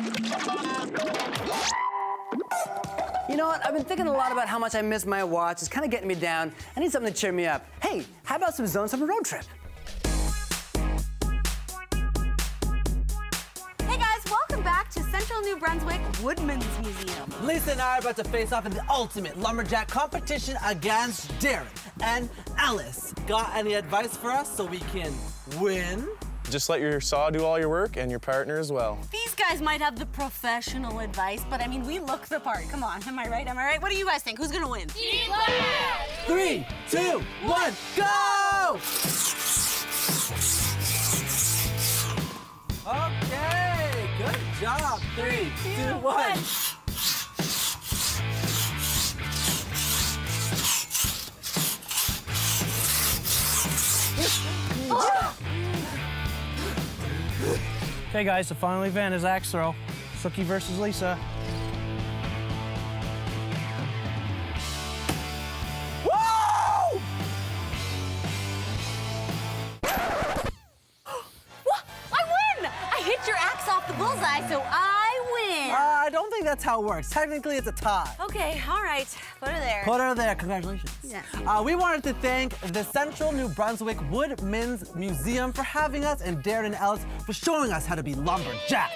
You know what? I've been thinking a lot about how much I miss my watch. It's kind of getting me down. I need something to cheer me up. Hey, how about some Zone Summer Road Trip? Hey guys, welcome back to Central New Brunswick Woodmen's Museum. Lisa and I are about to face off in the ultimate lumberjack competition against Darren and Alice. Got any advice for us so we can win? Just let your saw do all your work and your partner as well. These guys might have the professional advice, but I mean, we look the part. Come on, am I right? Am I right? What do you guys think? Who's gonna win? Three, two, one, go! Okay, good job. Three, two, one. Okay, guys, the final event is axe throw. Sookie versus Lisa. What? I win! I hit your axe off the bullseye, so I don't think that's how it works. Technically, it's a tie. okay, all right. Put her there. Put her there. Congratulations. Yeah. Uh, we wanted to thank the Central New Brunswick Woodmen's Museum for having us and Darren and Ellis for showing us how to be lumberjacks.